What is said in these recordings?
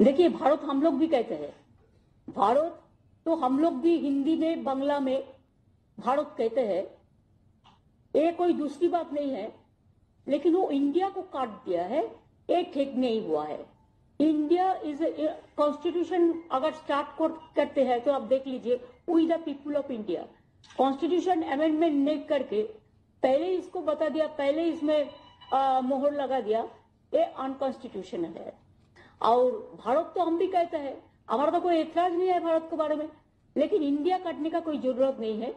देखिए भारत हम लोग भी कहते हैं। भारत तो हम लोग भी हिंदी में बांग्ला में भारत कहते हैं। ये कोई दूसरी बात नहीं है लेकिन वो इंडिया को काट दिया है ये ठीक नहीं हुआ है। इंडिया इज़ कॉन्स्टिट्यूशन अगर स्टार्ट करते हैं तो आप देख लीजिए we the people of India constitution amendment नहीं करके पहले इसको बता दिया पहले इसमें आ, मोहर लगा दिया ये अनकॉन्स्टिट्यूशनल है। और भारत तो हम भी कहते हैं, हमारा तो कोई एतराज़ नहीं है भारत के बारे में। लेकिन इंडिया काटने का कोई ज़रूरत नहीं है,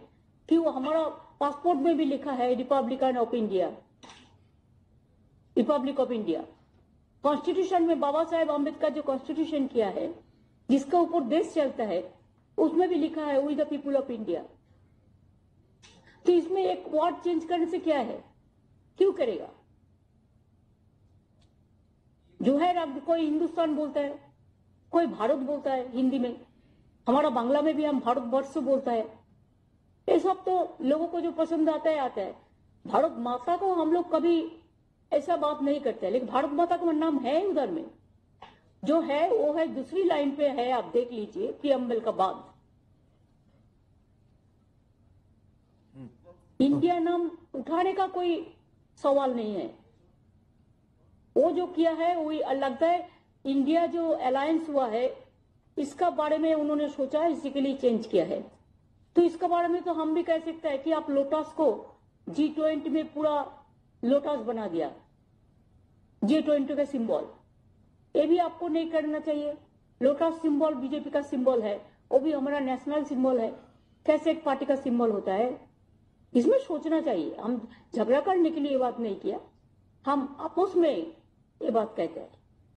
कि वो हमारा पासपोर्ट में भी लिखा है republican of India republic of India constitution में बाबा साहेब अंबेडकर जो कॉन्स्टिट्यूशन किया है, जिसके ऊपर देश चलता है, उसमें भी लिखा है we the people of India तो इसमें एक वर्ड चेंज करने से क्या है? क्यों करेगा? जो है कोई हिंदुस्तान बोलता है कोई भारत बोलता है हिंदी में हमारा बांग्ला में भी हम भारत वर्ष बोलता है। ये सब तो लोगों को जो पसंद आता है आता है। भारत माता को हम लोग कभी ऐसा बात नहीं करते लेकिन भारत माता का नाम है उधर में। जो है वो है दूसरी लाइन पे है आप देख लीजिए प्रियम्बल का बाद इंडिया नाम उठाने का कोई सवाल नहीं है। वो जो किया है, वो लगता है इंडिया जो अलायंस हुआ है, इसका बारे में उन्होंने सोचा है, इसी के लिए चेंज किया है। तो इसका बारे में तो हम भी कह सकते हैं कि आप लोटस को जी ट्वेंटी में पूरा लोटस बना दिया। जी ट्वेंटी का सिंबल ये भी आपको नहीं करना चाहिए। लोटस सिंबल बीजेपी का सिंबल है। वो भी हमारा नेशनल सिंबल है। कैसे एक पार्टी का सिंबल होता है? इसमें सोचना चाहिए। हम झगड़ा करने के लिए बात नहीं किया। हम आपस में ये बात कहते हैं